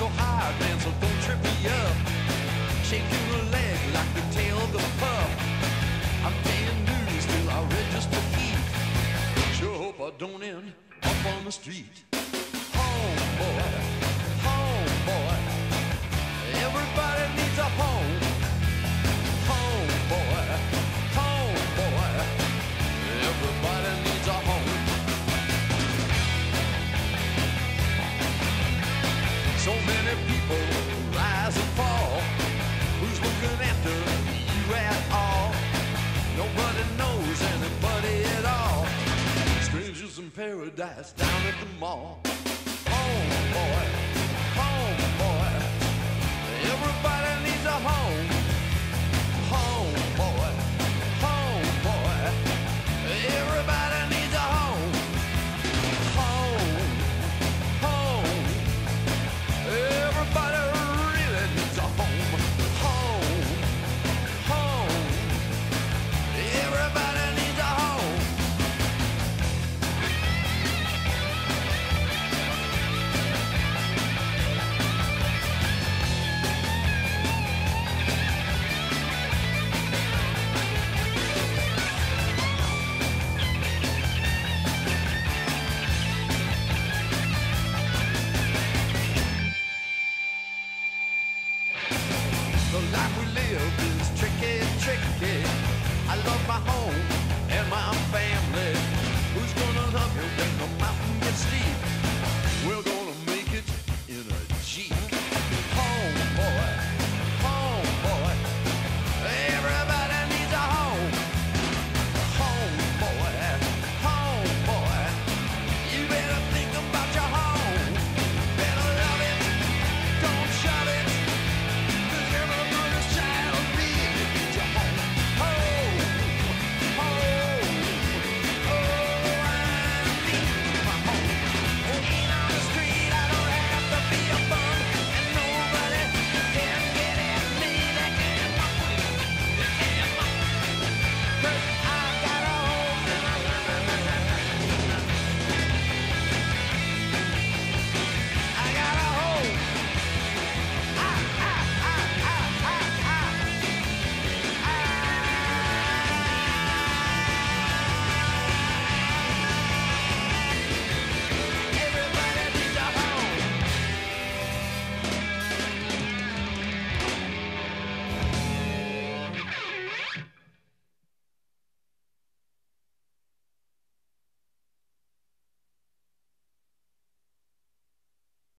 so hard, man, so don't trip me up. Shake your leg like the tail of the pup. I'm paying dues till I register feet. Sure hope I don't end up on the street. Home, boy, many people rise and fall. Who's looking after you at all? Nobody knows anybody at all. Strangers in paradise down at the mall. Home, boy, life we live is tricky, tricky. I love my home and my family. Who's gonna love you